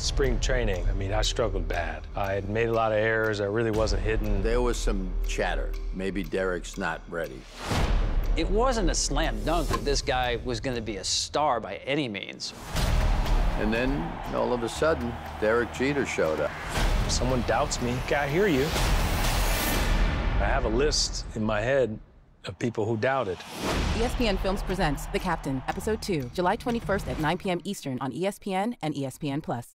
spring training, I mean, I struggled bad. I had made a lot of errors. I really wasn't hitting. There was some chatter. Maybe Derek's not ready. It wasn't a slam dunk that this guy was going to be a star by any means. And then, all of a sudden, Derek Jeter showed up. Someone doubts me, I hear you. I have a list in my head of people who doubted. ESPN Films presents The Captain, Episode 2, July 21st at 9 p.m. Eastern on ESPN and ESPN Plus.